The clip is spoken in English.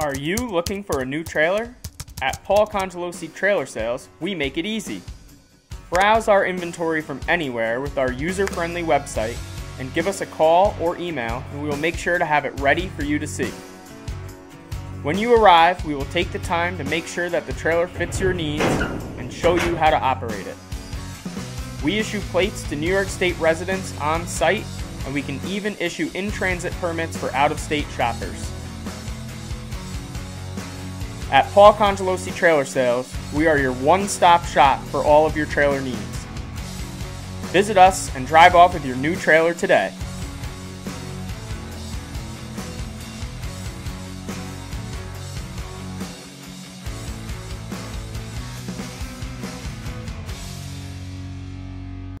Are you looking for a new trailer? At Paul Congelosi Trailer Sales, we make it easy. Browse our inventory from anywhere with our user friendly website and give us a call or email, and we will make sure to have it ready for you to see. When you arrive, we will take the time to make sure that the trailer fits your needs and show you how to operate it. We issue plates to New York State residents on site, and we can even issue in transit permits for out of state shoppers. At Paul Congelosi Trailer Sales, we are your one stop shop for all of your trailer needs. Visit us and drive off with your new trailer today.